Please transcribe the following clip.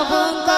bao vương